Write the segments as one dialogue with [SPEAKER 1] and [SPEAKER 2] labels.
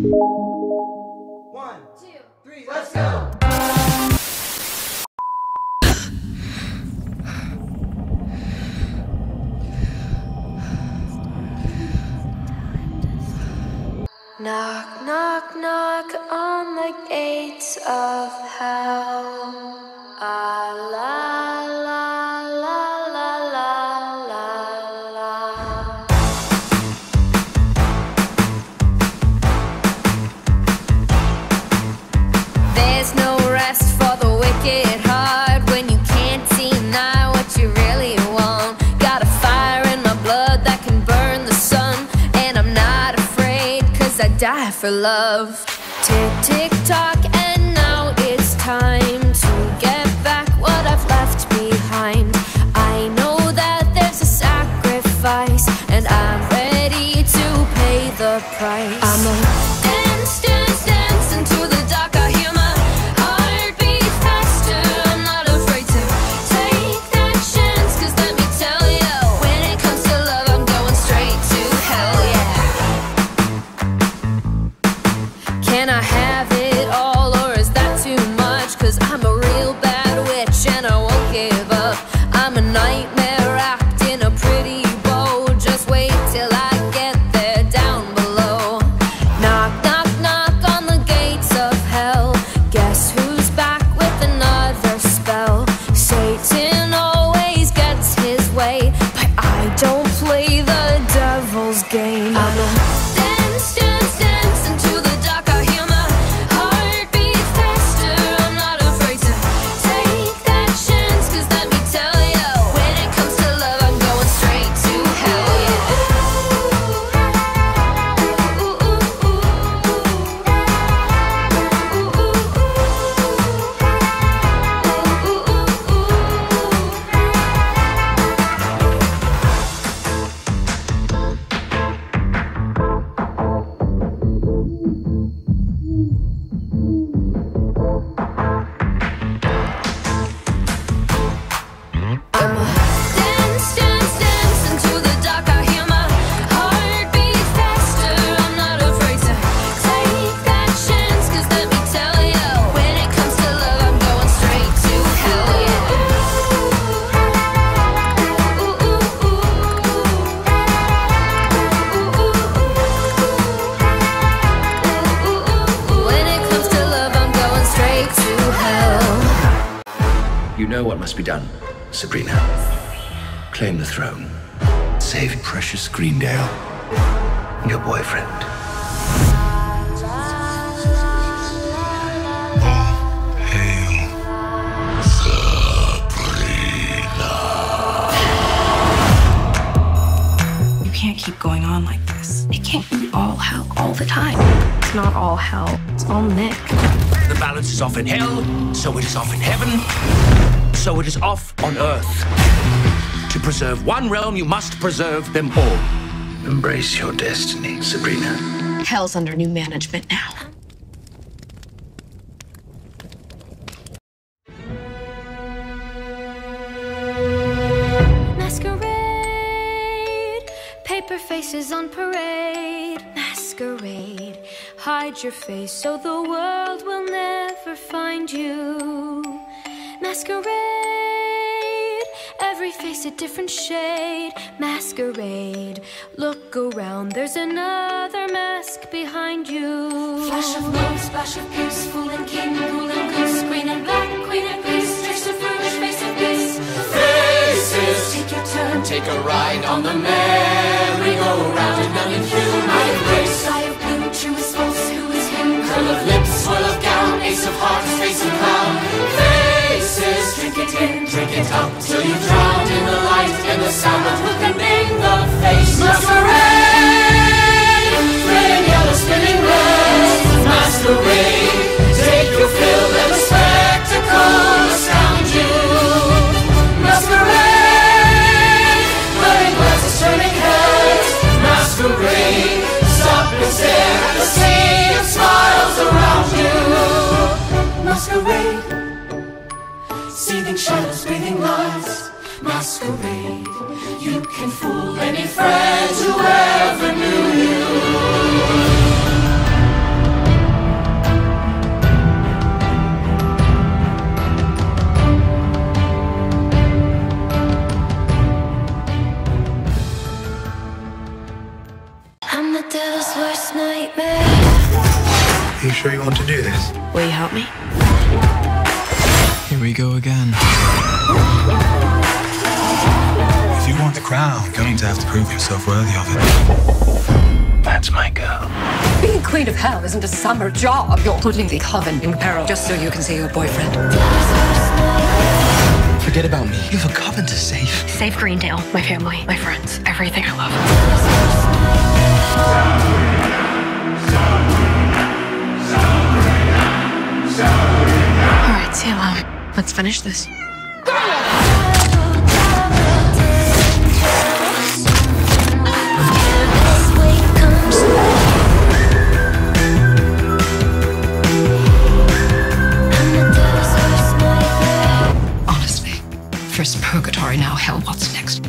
[SPEAKER 1] One, two, three, let's go!
[SPEAKER 2] Knock, knock, knock on the gates of hell. Ah, for love. Tick, tick, tock, and now it's time to get back what I've left behind. I know that there's a sacrifice, and I'm ready to pay the price. I'm a I'm
[SPEAKER 3] what must be done, Sabrina. Claim the throne. Save precious Greendale. Your boyfriend.
[SPEAKER 4] You can't keep going on like this. It can't be all hell all the time. It's not all hell. It's all Nick.
[SPEAKER 5] The balance is off in hell, so it is off in heaven, so it is off on earth. To preserve one realm, you must preserve them all.
[SPEAKER 3] Embrace your destiny, Sabrina.
[SPEAKER 4] Hell's under new management now.
[SPEAKER 2] Masquerade, paper faces on parade. Masquerade, hide your face so the world will never find you. Masquerade, every face a different shade. Masquerade, look around, there's another mask behind you.
[SPEAKER 6] Flash of love, splash of peace, fool and king, rule and goose, green and black, queen and peace, trace of rouge, face of peace. Faces, take your turn,
[SPEAKER 7] Take a ride on the merry-go-round light and the sound. But who can name the face? Masquerade, red and yellow spinning red. Masquerade, take your fill, let the spectacle astound you. Masquerade, burning glasses, turning heads. Masquerade, stop and stare at the sea of smiles around you.
[SPEAKER 6] masquerade. Seething shadows, breathing lies, masquerade.
[SPEAKER 7] You can fool any friend who ever knew you.
[SPEAKER 2] I'm the devil's worst nightmare.
[SPEAKER 3] Are you sure you want to do this?
[SPEAKER 4] Will you help me?
[SPEAKER 8] Here we go again. If you want the crown, you're going to have to prove yourself worthy of it.
[SPEAKER 3] That's my girl.
[SPEAKER 9] Being queen of hell isn't a summer job. You're putting the coven in peril just so you can see your boyfriend.
[SPEAKER 8] Forget about me. You have a coven to save.
[SPEAKER 4] Save Greendale, my family, my friends, everything I love. All right, Salem, let's finish this. Purgatory, now hell. What's next?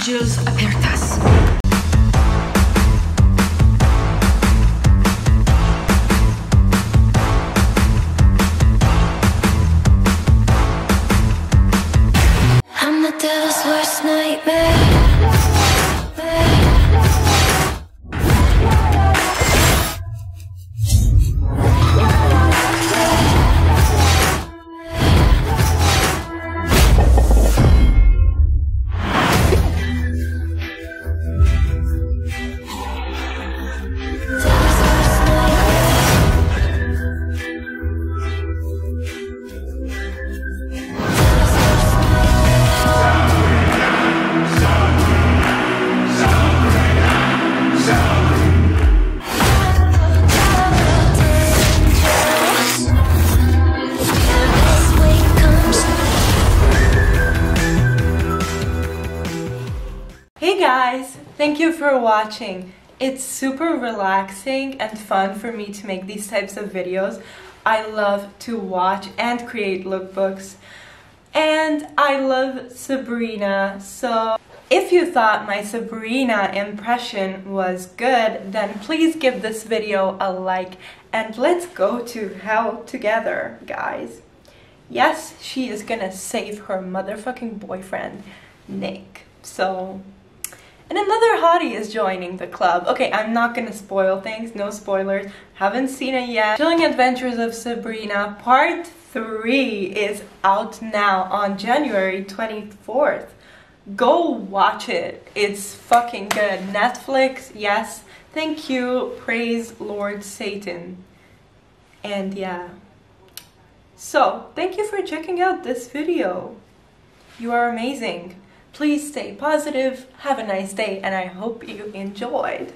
[SPEAKER 4] Apertas.
[SPEAKER 2] I'm the devil's worst nightmare.
[SPEAKER 10] Thank you for watching. It's super relaxing and fun for me to make these types of videos. I love to watch and create lookbooks. And I love Sabrina, so if you thought my Sabrina impression was good, then please give this video a like and let's go to hell together, guys. Yes, she is gonna save her motherfucking boyfriend, Nick. So, and another hottie is joining the club. Okay, I'm not gonna spoil things, no spoilers. Haven't seen it yet. Chilling Adventures of Sabrina Part 3 is out now on January 24th. Go watch it. It's fucking good. Netflix, yes. Thank you. Praise Lord Satan. And yeah. So, thank you for checking out this video. You are amazing. Please stay positive, have a nice day, and I hope you enjoyed.